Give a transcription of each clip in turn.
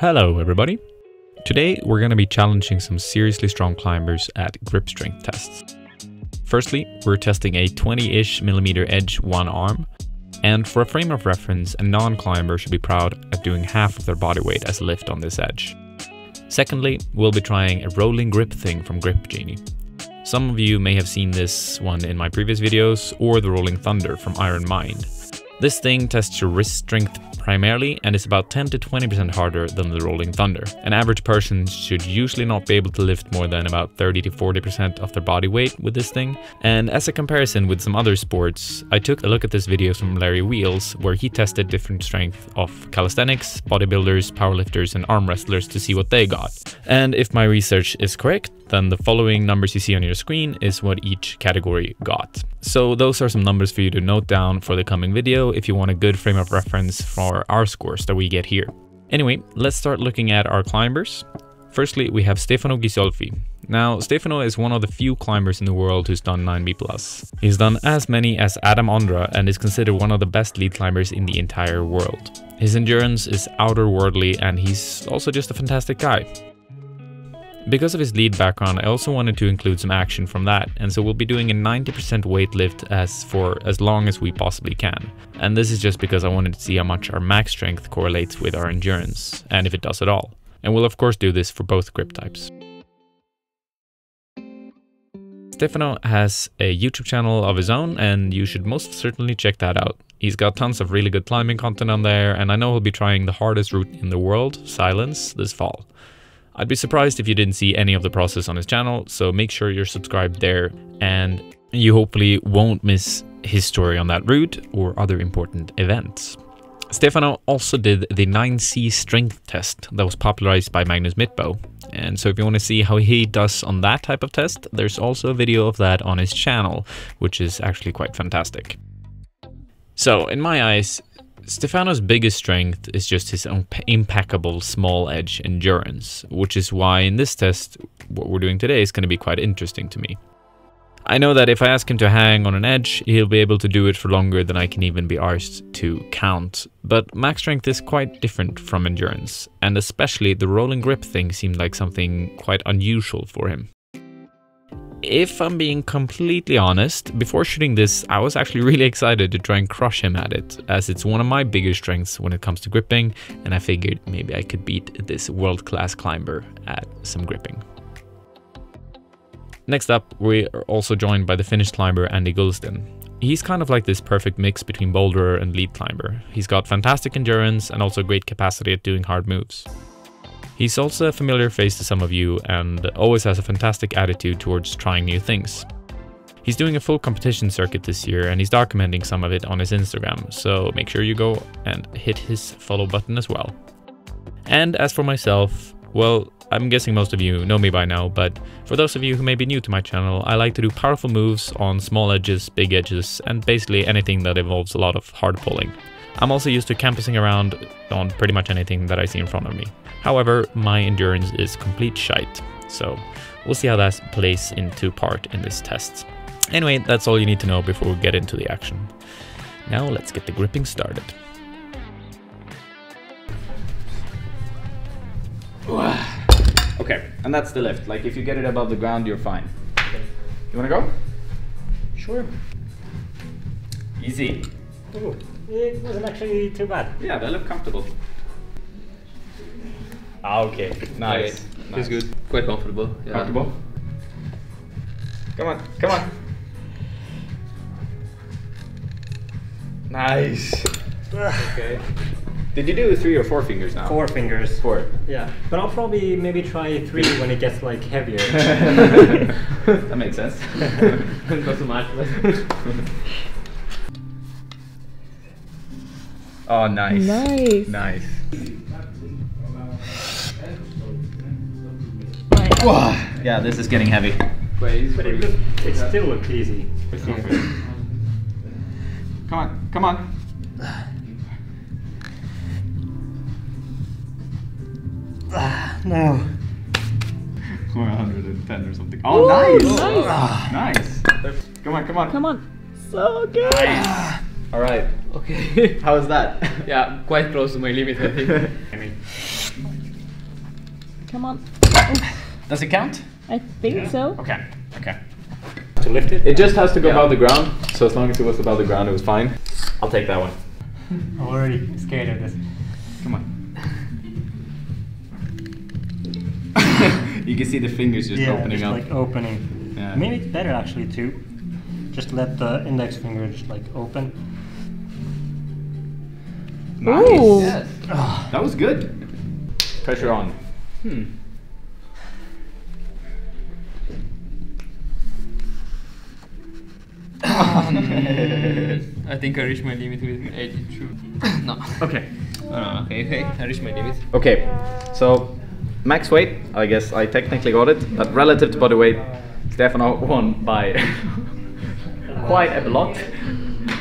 Hello everybody! Today we're going to be challenging some seriously strong climbers at grip strength tests. Firstly, we're testing a 20-ish millimeter edge one arm, and for a frame of reference, a non-climber should be proud at doing half of their body weight as lift on this edge. Secondly, we'll be trying a rolling grip thing from Grip Genie. Some of you may have seen this one in my previous videos, or the Rolling Thunder from Iron Mind. This thing tests your wrist strength primarily and is about 10 to 20% harder than the Rolling Thunder. An average person should usually not be able to lift more than about 30 to 40% of their body weight with this thing. And as a comparison with some other sports, I took a look at this video from Larry Wheels where he tested different strength of calisthenics, bodybuilders, powerlifters and arm wrestlers to see what they got. And if my research is correct, then the following numbers you see on your screen is what each category got. So those are some numbers for you to note down for the coming video if you want a good frame of reference for our scores that we get here. Anyway, let's start looking at our climbers. Firstly, we have Stefano Ghisolfi. Now, Stefano is one of the few climbers in the world who's done 9B+. He's done as many as Adam Ondra and is considered one of the best lead climbers in the entire world. His endurance is outer-worldly and he's also just a fantastic guy. Because of his lead background, I also wanted to include some action from that, and so we'll be doing a 90% weight lift as for as long as we possibly can. And this is just because I wanted to see how much our max strength correlates with our endurance, and if it does at all. And we'll of course do this for both grip types. Stefano has a YouTube channel of his own, and you should most certainly check that out. He's got tons of really good climbing content on there, and I know he'll be trying the hardest route in the world, Silence, this fall. I'd be surprised if you didn't see any of the process on his channel, so make sure you're subscribed there and you hopefully won't miss his story on that route or other important events. Stefano also did the 9C strength test that was popularized by Magnus Midtbø. And so if you want to see how he does on that type of test, there's also a video of that on his channel, which is actually quite fantastic. So in my eyes, Stefano's biggest strength is just his impeccable small edge endurance, which is why in this test, what we're doing today is going to be quite interesting to me. I know that if I ask him to hang on an edge, he'll be able to do it for longer than I can even be asked to count. But max strength is quite different from endurance, and especially the rolling grip thing seemed like something quite unusual for him if I'm being completely honest, before shooting this, I was actually really excited to try and crush him at it, as it's one of my biggest strengths when it comes to gripping, and I figured maybe I could beat this world-class climber at some gripping. Next up, we are also joined by the Finnish climber Andy Gullsten. He's kind of like this perfect mix between boulderer and lead climber. He's got fantastic endurance and also great capacity at doing hard moves. He's also a familiar face to some of you and always has a fantastic attitude towards trying new things. He's doing a full competition circuit this year and he's documenting some of it on his Instagram, so make sure you go and hit his follow button as well. And as for myself, well, I'm guessing most of you know me by now, but for those of you who may be new to my channel, I like to do powerful moves on small edges, big edges, and basically anything that involves a lot of hard pulling. I'm also used to campusing around on pretty much anything that I see in front of me. However, my endurance is complete shite, so we'll see how that plays into part in this test. Anyway, that's all you need to know before we get into the action. Now let's get the gripping started. Okay, and that's the lift. Like if you get it above the ground, you're fine. You wanna go? Sure. Easy. Ooh, it wasn't actually too bad. Yeah, they look comfortable. Ah, okay. Nice. Feels nice. good. Quite comfortable. Yeah. Comfortable? Come on, come on. Nice. okay. Did you do three or four fingers now? Four fingers. Four. Yeah, but I'll probably maybe try three when it gets like heavier. that makes sense. Not so much. Oh, nice. Nice. Nice. yeah, this is getting heavy. but it, look, it still looks easy. Come on, come on. no. Or 110 or something. Oh, Ooh, nice. Nice. Ah, nice. Come on, come on. Come on. So good. Nice. All right. Okay. How was that? yeah, quite close to my limit, I think. Come on. Does it count? I think so. Okay. Okay. To lift it? It just has to go above the ground. So as long as it was above the ground, it was fine. I'll take that one. I'm already scared of this. Come on. you can see the fingers just yeah, opening just up. like opening. Yeah. Maybe it's better actually to just let the index finger just like open. Nice. Ooh. Yes. That was good. Pressure on. Hmm. I think I reached my limit with 82. no. Okay. No, no, okay, okay. I reached my limit. Okay. So max weight, I guess I technically got it, but relative to body weight, Stefano won by quite a lot.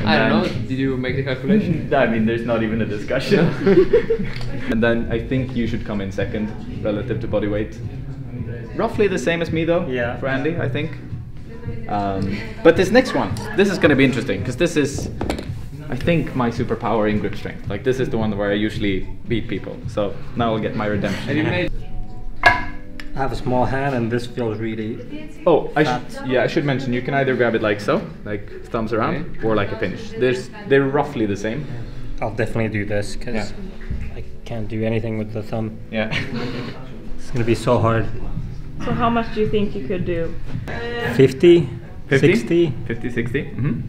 I don't know. Did you make the calculation? I mean, there's not even a discussion. and then I think you should come in second relative to body weight. Roughly the same as me though. Yeah. For Andy, I think. Um, but this next one, this is going to be interesting because this is, I think, my superpower in grip strength. Like this is the one where I usually beat people. So now I'll get my redemption. And you made. I have a small hand and this feels really. Oh, I should, yeah, I should mention you can either grab it like so, like thumbs around, or like a pinch. There's they're roughly the same. I'll definitely do this because Yeah. I can't do anything with the thumb. Yeah. It's gonna be so hard. So how much do you think you could do? 50, 50? 60. 50, 60. Mm-hmm.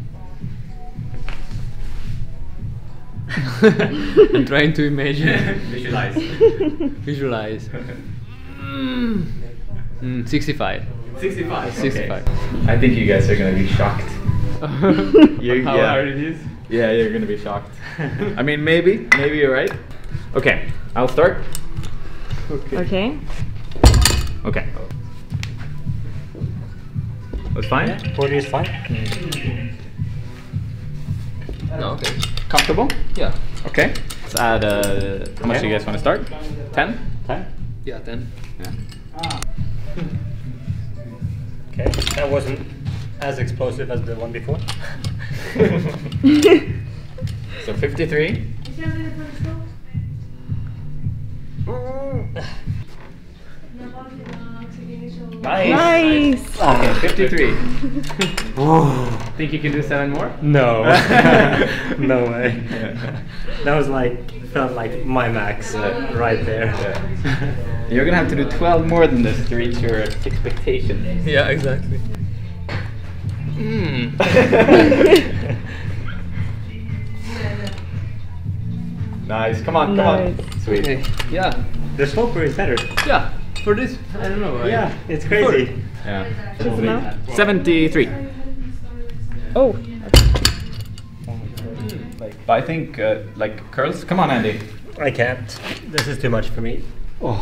I'm trying to imagine. Visualize. Visualize. Mm, 65. 65. 65. I think you guys are gonna be shocked. You- How yeah. hard it is? Yeah, you're gonna be shocked. I mean, maybe, maybe you're right. Okay, I'll start. Okay. Okay. That's fine. 40 is fine. No, okay. Comfortable. Yeah. Okay. Let's add. Uh, how much do you guys want to start? Ten. 10. Yeah, 10. Yeah. Okay. That wasn't as explosive as the one before. So fifty-three. Nice. Okay, fifty-three. Think you can do seven more? No. no way. That was like, felt like my max uh, right there. Yeah. You're gonna have to do twelve more than this to reach your expectation. Yeah, exactly. Mm. Nice. Come on, come on. Nice. Sweet. Okay. Yeah. the sloper is better. Yeah. For this, I don't know. I- Yeah, it's crazy. Yeah. Just now? Seventy-three. Oh. But I think uh, like curls. Come on, Andy. I can't. This is too much for me. Oh.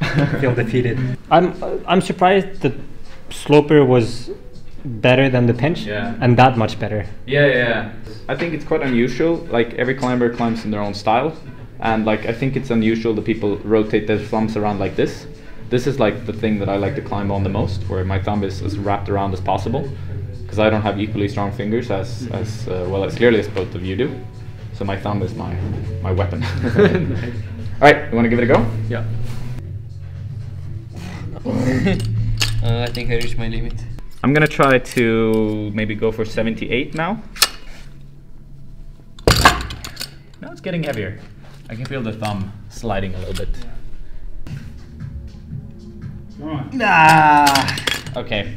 I feel defeated. I'm I'm surprised the sloper was better than the pinch Yeah. and that much better. Yeah, yeah, yeah. I think it's quite unusual. Like every climber climbs in their own style, and like I think it's unusual that people rotate their thumbs around like this. This is like the thing that I like to climb on the most, where my thumb is as wrapped around as possible, because I don't have equally strong fingers as as uh, well as clearly as both of you do. So my thumb is my my weapon. All right, you want to give it a go? Yeah. uh, I think I reached my limit. I'm gonna try to maybe go for 78 now. Now it's getting heavier. I can feel the thumb sliding a little bit. Ah, okay.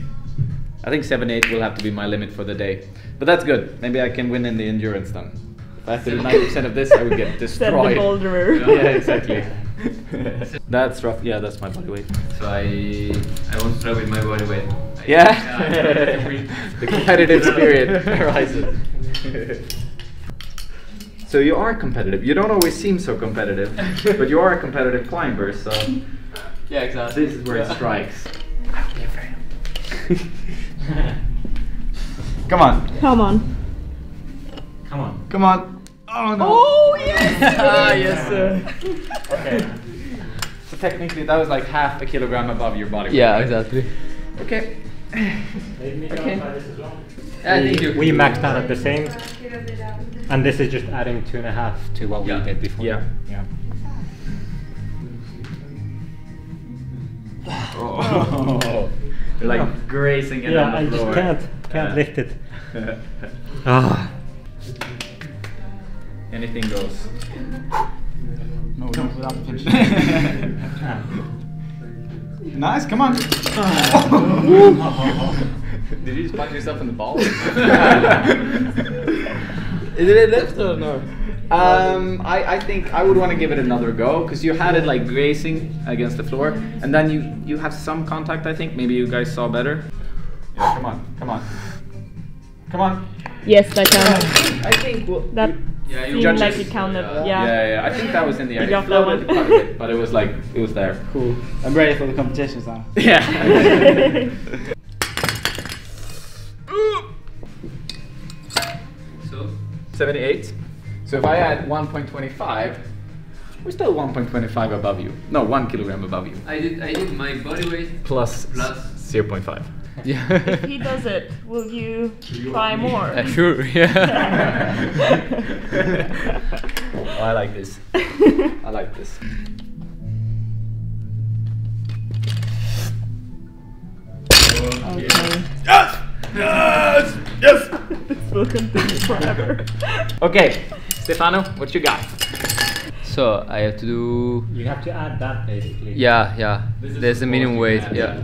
I think 7-8 will have to be my limit for the day. But that's good. Maybe I can win in the endurance then. If I have to do 90% of this, I would get Said the destroyed. boulderer. yeah, exactly. that's rough. Yeah, that's my body weight. So I I won't try with my body weight. Yeah. the competitive spirit arises. So you are competitive. You don't always seem so competitive, but you are a competitive climber. So Yeah, exactly. this is where it Yeah. strikes. Come on, Come on. Come on. come on. Oh no. Oh yes. ah, yes, sir. Okay. So technically, that was like half a kilogram above your body weight. Yeah, right? exactly. Okay. Okay. I think you. We maxed out at the same, and this is just adding two and a half to what Yeah. we did before. Yeah. Yeah. Oh. You're like grazing it yeah, on the I floor. just can't can't Uh, lift it. Ah. Anything goes. No, no, without pinching. nice, come on. Did you just punch yourself in the balls? Is it lift or no? Um, I, I think I would want to give it another go because you had it like grazing against the floor, and then you you have some contact. I think maybe you guys saw better. Yeah, come on, come on. Come on. Yes, that counted. I think well, That Yeah, you seemed judges- like it counted. Yeah. Yeah. yeah, yeah, I think that was in the air. You It floated quite a bit, but it was like it was there. Cool. I'm ready for the competitions now. Yeah. 78. So if I add 1.25, we're still 1.25 above you. No, one kilogram above you. I did I did my body weight. Plus, Plus. 0.5. Yeah. if he does it, will you try more? Uh, sure. Yeah. Oh, I like this. I like this. Okay. Yes! Yes! This will continue forever. Okay, Stefano, what you got? so I have to do. You have to add that basically. Yeah, yeah. There's a minimum weight. Yeah.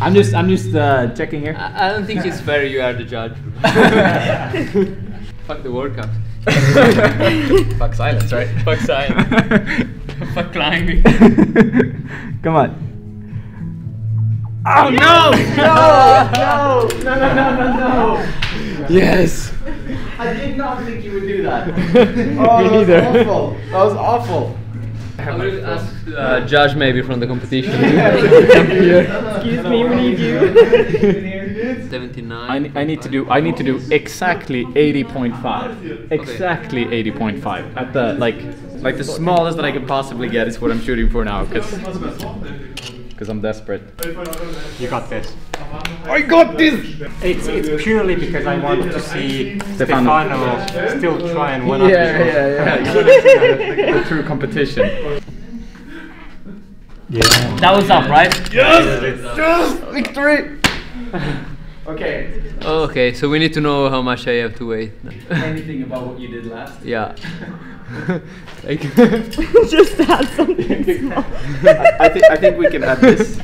I'm just, I'm just uh, checking here. I, I don't think it's fair. You are the judge. Fuck the workout. Fuck silence, right? Fuck silence. Fuck climbing. Come on. Oh no! No! No! No! No! No! No! No! Yes! I did not think you would do that. Oh, Me that was neither. awful. That was awful. I will ask uh, judge maybe from the competition. Excuse me, we need you. 79. I, ne- I need to do I need to do exactly 80.5 exactly 80.5 at the like like the smallest that I could possibly get is what I'm shooting for now because because I'm desperate You got this. I got this It's it's purely because I want to see Stefano. Stefano, still try and one up yeah you. yeah yeah the true competition Yeah. That was up, right? Yes. yes victory okay Okay, so we need to know how much I have to weigh. anything about what you did last yeah. like, Just add something small. I, I think I think we can add this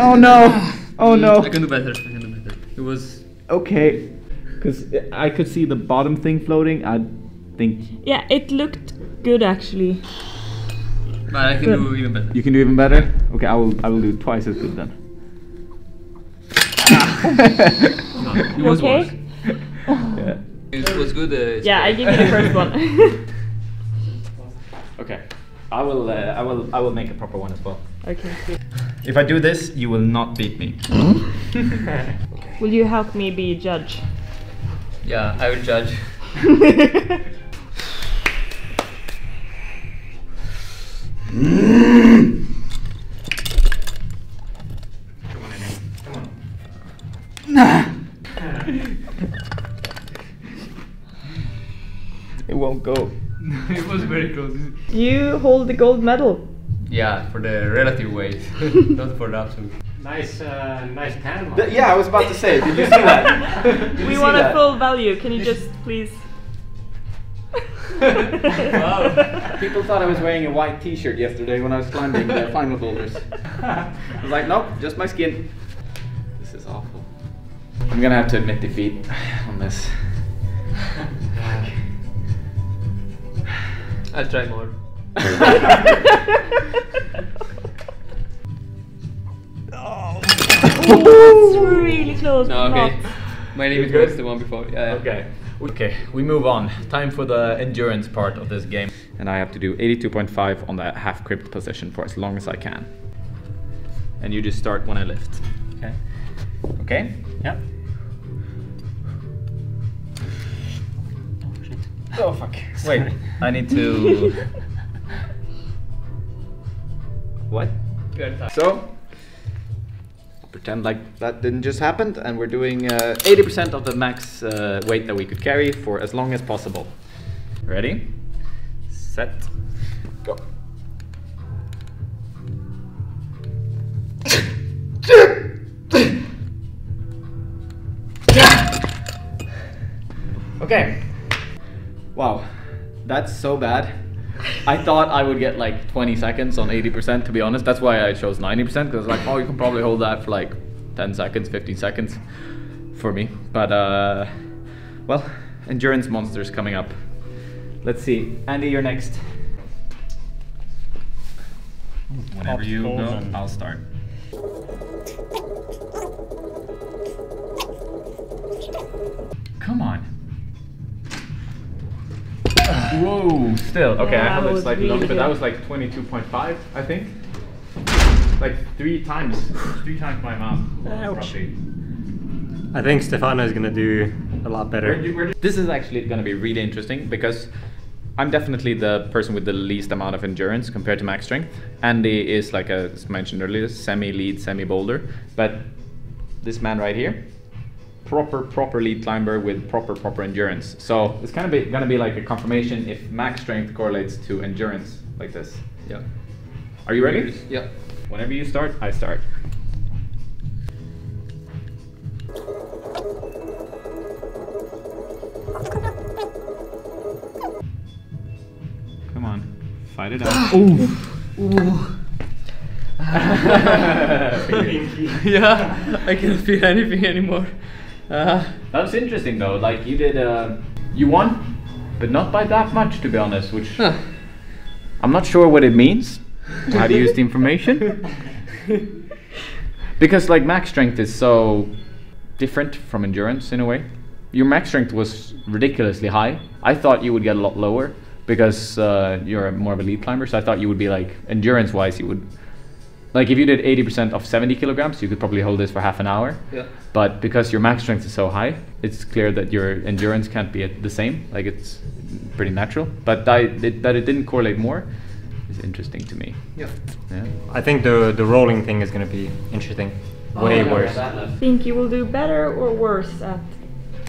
oh no oh no I can do better. I can do better. It was. okay because I could see the bottom thing floating I think Yeah, it looked good actually. But I can do even better. You can do even better. Okay, I will. I will do twice as good then. It was okay? worse. Yeah. It was good. Uh, Yeah, I okay. give you the first one. Okay. I will. Uh, I will. I will make a proper one as well. okay, good. If I do this, you will not beat me. Will you help me be a judge? Yeah, I will judge. It You hold the gold medal. Yeah, for the relative weight, not for the absolute. Nice, uh, nice tan. Th- yeah, I was about to say. Did you see that? Did we want that? a full value. Can you just please? Wow. People thought I was wearing a white T-shirt yesterday when I was climbing the final boulders. I was like, nope, just my skin. This is awful. I'm gonna have to admit defeat on this. I'll try more. It's really close. No, okay. not. My limit good? was the one before. Yeah. yeah. Okay. Okay, we move on. Time for the endurance part of this game. And I have to do 82.5 on the half crimp position for as long as I can. And you just start when I lift. Okay. Okay? Yeah. Oh, oh fuck. Wait, I need to. What? So, pretend like that didn't just happen, and we're doing 80% uh, of the max uh, weight that we could carry for as long as possible. Ready, set, go. okay. Wow, that's so bad. I thought I would get like 20 seconds on 80%, to be honest. That's why I chose 90%, because like, oh, you can probably hold that for like 10 seconds, 15 seconds for me. But, uh, well, endurance monsters coming up. Let's see. Andy, you're next. Whenever you go, I'll start. Come on. Whoa, still. Okay, I have that it was slightly longer, but that was like 22.5, I think. Like three times, three times my amount. Ouch. I think Stefano is gonna do a lot better. Where do you- where do- This is actually going to be really interesting because I'm definitely the person with the least amount of endurance compared to max strength. Andy is like a, as mentioned earlier, semi lead, semi boulder. But this man right here, proper, proper lead climber with proper, proper endurance. So it's kind of be, going to be like a confirmation if max strength correlates to endurance like this. Yeah. Are you ready? Yeah. Whenever you start, I start. Come on, fight it out. Ooh. Ooh. yeah. I can't feel anything anymore. Uh, That's interesting though. Like you did, uh, you won, but not by that much, to be honest. Which huh. I'm not sure what it means. How to use the information? because like max strength is so different from endurance in a way. Your max strength was ridiculously high. I thought you would get a lot lower because uh, you're more of a lead climber. So I thought you would be like endurance wise, you would like if you did 80% of 70 kilograms, you could probably hold this for half an hour. Yeah. But because your max strength is so high, it's clear that your endurance can't be the same. Like it's pretty natural. But I, it, that it didn't correlate more is interesting to me. Yeah. Yeah. I think the the rolling thing is gonna be interesting. Oh, Way worse. Think you will do better or worse at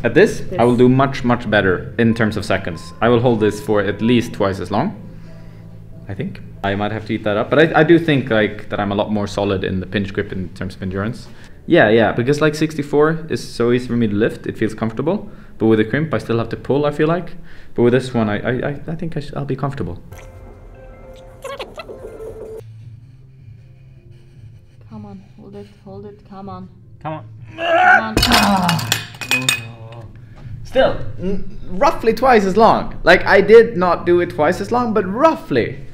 At this, I will do much, much better in terms of seconds. I will hold this for at least twice as long. I think. I might have to eat that up. But I, I do think like that I'm a lot more solid in the pinch grip in terms of endurance. Yeah, yeah, because like 64 is so easy for me to lift, it feels comfortable. But with a crimp, I still have to pull, I feel like. But with this one, I, I, I- I think I sh- I'll be comfortable. Come on, hold it, hold it, come on. Come on. Come on. Still, roughly twice as long. Like I did not do it twice as long, but roughly.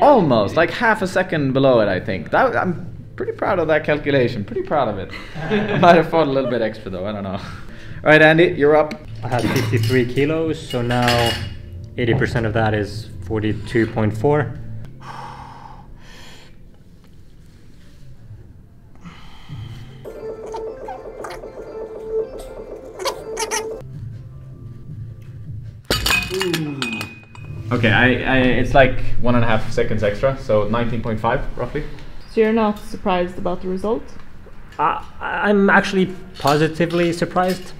Almost, like half a second below it, I think. That I'm pretty proud of that calculation. Pretty proud of it. I Might have fought a little bit extra though. I don't know. All right, Andy, you're up. I had 53 kilos, so now 80% of that is 42.4. Okay, I, I it's like one and a half seconds extra, so 19.5 roughly. So you're not surprised about the result? I, I'm actually positively surprised.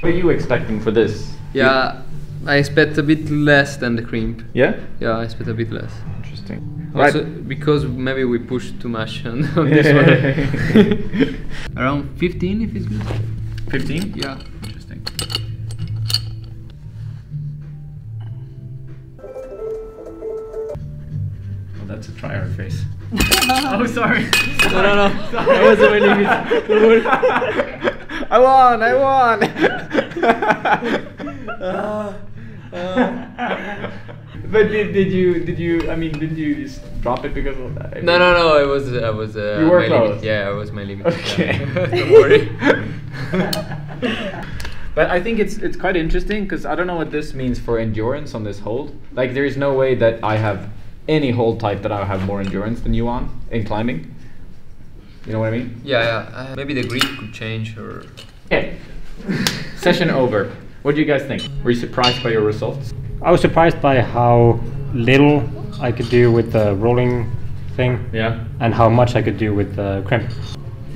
What are you expecting for this? Yeah. I expect a bit less than the crimp. Yeah. Yeah, I expect a bit less. Interesting. Also, because maybe we pushed too much on, on this one. Around 15 if it's good. 15. Yeah. That's a try hard face. oh, sorry. No, no, no. That wasn't my limit. Don't worry. I won! I won! but did, did you did you I mean did you just drop it because of that? No, no, no. I was, I was. Uh, You were my close. Limit. Yeah, I was my limit. Okay. Don't worry. But I think it's it's quite interesting because I don't know what this means for endurance on this hold. Like there is no way that I have any hold type that I have more endurance than you on in climbing. You know what I mean? Yeah, yeah. Uh, maybe the grip could change or. Okay. Session over. What do you guys think? Were you surprised by your results? I was surprised by how little I could do with the rolling thing Yeah. and how much I could do with the crimp.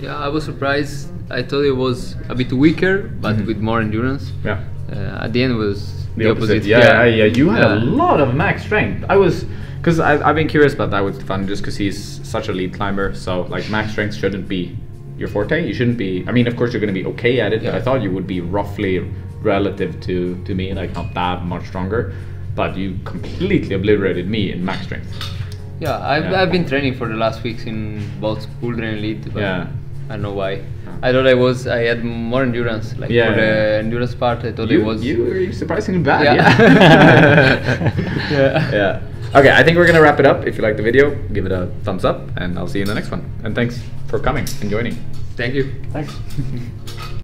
Yeah, I was surprised. I thought it was a bit weaker, but Mhm. with more endurance. Yeah. Uh, at the end, it was The, opposite. Yeah, yeah, yeah. You had a lot of max strength. I was, because I've been curious about that with Stefan just because he's such a lead climber. So like max strength shouldn't be your forte. You shouldn't be. I mean, of course you're going to be okay at it, but I thought you would be roughly relative to to me, like not that much stronger, but you completely obliterated me in max strength. Yeah, I've, Yeah. I've been training for the last weeks in both Uldren and Elite, but Yeah. I don't know why. I thought I was I had more endurance. Like Yeah, for the yeah. endurance part, I thought you, it was. you were surprisingly bad. Yeah. Yeah. Yeah. yeah. Okay, I think we're gonna wrap it up. If you like the video, give it a thumbs up, and I'll see you in the next one. And thanks for coming and joining. Thank you. Thanks.